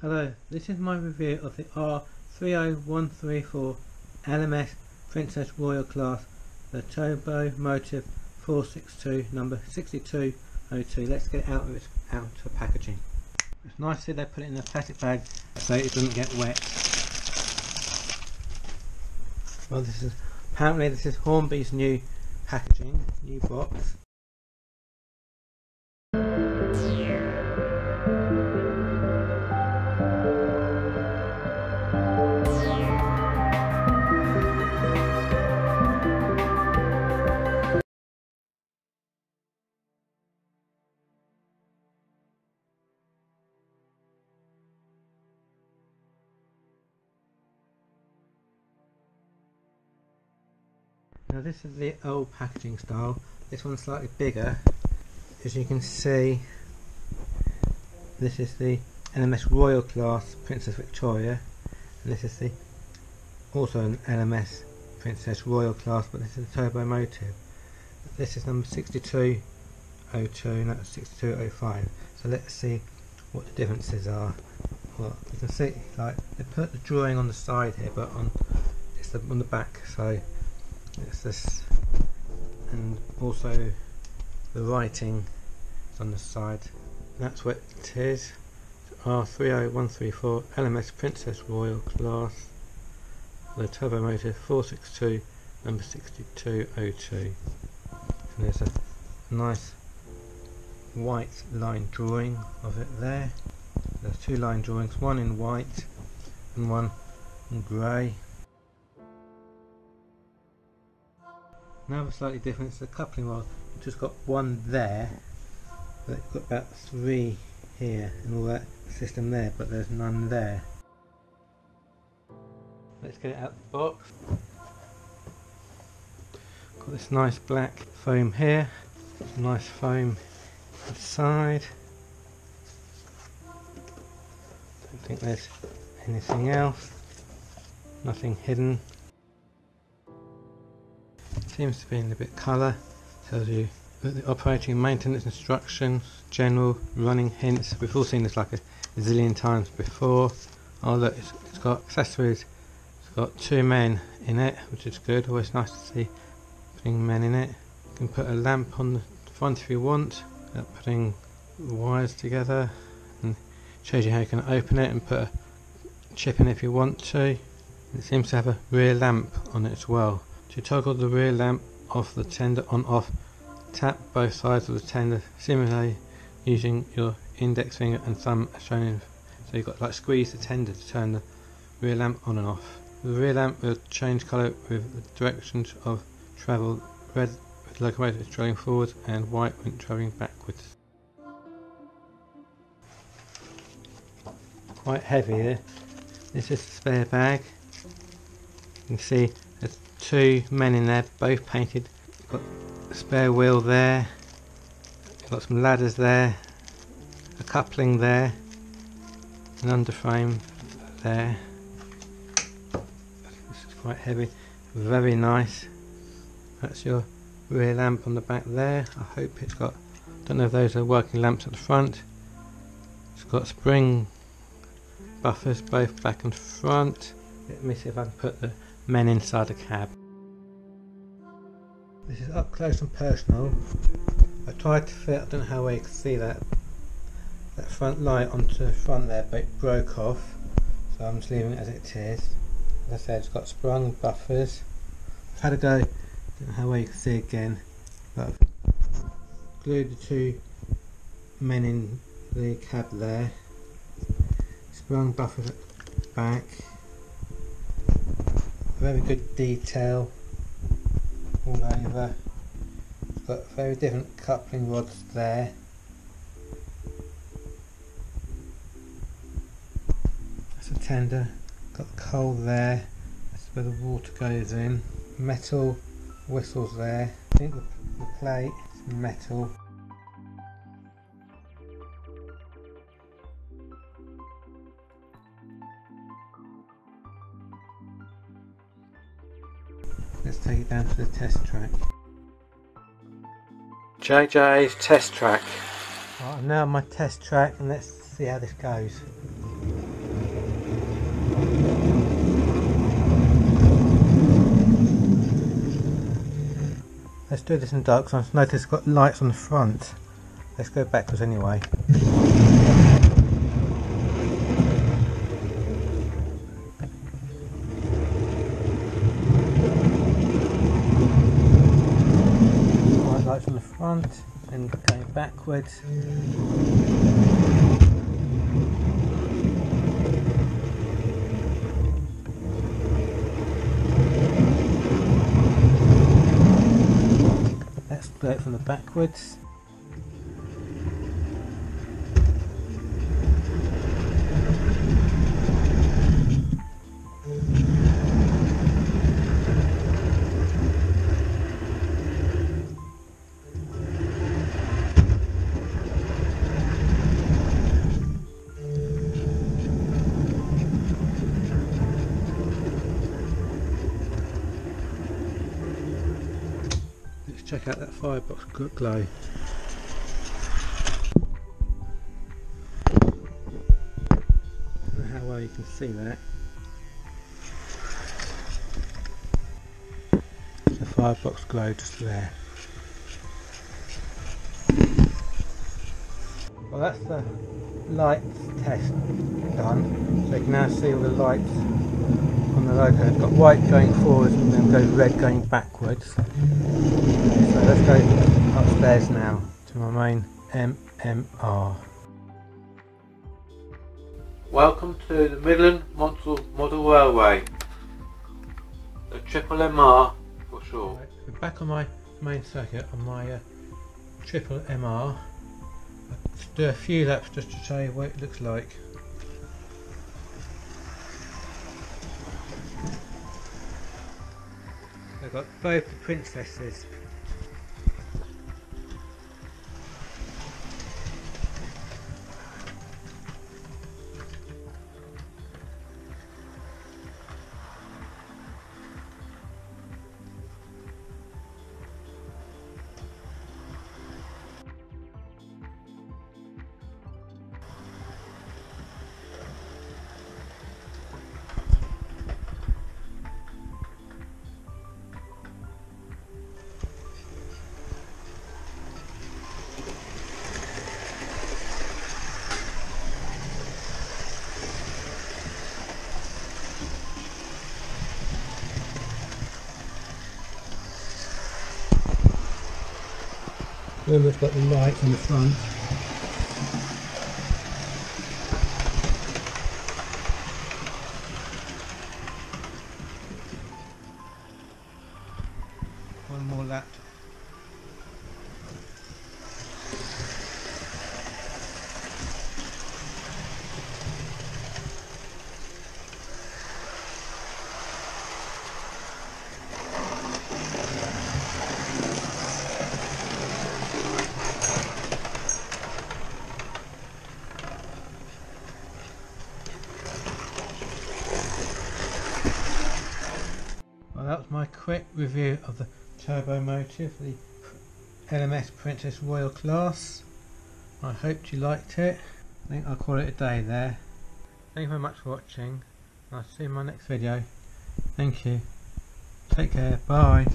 Hello, this is my review of the R30134 LMS Princess Royal Class, the Turbomotive 462 number 6202. Let's get it out of its outer packaging. It's nice that they put it in a plastic bag so it doesn't get wet. Well, this is apparently this is Hornby's new packaging, new box. Now this is the old packaging style. This one's slightly bigger. As you can see, this is the LMS Royal Class Princess Victoria, and this is the also an LMS Princess Royal Class, but this is the Turbomotive. This is number 6202, and that's 6205. So let's see what the differences are. Well, you can see, like they put the drawing on the side here, but on it's the, on the back. So it's this and also the writing is on the side. That's what it is. R30134 LMS Princess Royal Class. The Turbomotive 462 number 6202 and there's a nice white line drawing of it there. There's two line drawings one in white and one in grey Another slightly different is the coupling rod. You've just got one there, but you've got about three here and all that system there, but there's none there. Let's get it out the box. Got this nice black foam here, nice foam inside. Don't think there's anything else, nothing hidden seems to be in a bit colour. Tells you the operating maintenance instructions general running hints we've all seen this like a zillion times before oh look it's, it's got accessories. It's got two men in it which is good. Always nice to see putting men in it. You can put a lamp on the front if you want. Putting wires together and shows you how you can open it and put a chip in if you want to. It seems to have a rear lamp on it as well to toggle the rear lamp of the tender on off, tap both sides of the tender similarly using your index finger and thumb as shown in so you've got like squeeze the tender to turn the rear lamp on and off. The rear lamp will change colour with the directions of travel red with locomotive travelling forwards and white when travelling backwards. Quite heavy here. This is a spare bag. You can see two men in there, both painted. Got spare wheel there. Got some ladders there. A coupling there. An underframe there. This is quite heavy. Very nice. That's your rear lamp on the back there. I hope it's got. Don't know if those are working lamps at the front. It's got spring buffers both back and front. Let me see if I can put the men inside the cab. This is up close and personal. I tried to fit, I don't know how well you can see that, that front light onto the front there, but it broke off. So I'm just leaving it as it is. As I said, it's got sprung buffers. I've had a go, don't know how well you can see again, but I've glued the two men in the cab there. Sprung buffers at the back very good detail all over. It's got very different coupling rods there. That's a tender. Got the coal there. That's where the water goes in. Metal whistles there. I think the, the plate is metal. down to the test track. JJ's test track. Right, I'm now on my test track and let's see how this goes. Let's do this in dark because I've noticed it's got lights on the front. Let's go backwards anyway. Let's uh, go from the backwards. Check out that firebox gl- glow. How well you can see that. The firebox glow just there. Well that's the lights test done. So you can now see all the lights the logo. It's got white going forwards and then goes red going backwards. So let's go upstairs now to my main MMR. Welcome to the Midland Monsell Model Railway. The Triple MR for sure. We're back on my main circuit on my uh, triple MR. I'll do a few laps just to show you what it looks like. I've got both the princesses. Remember it's got the lights on the front. One more lap. Well, that was my quick review of the Turbomotive, the LMS Princess Royal Class. I hope you liked it. I think I'll call it a day there. Thank you very much for watching. I'll see you in my next video. Thank you. Take care. Bye.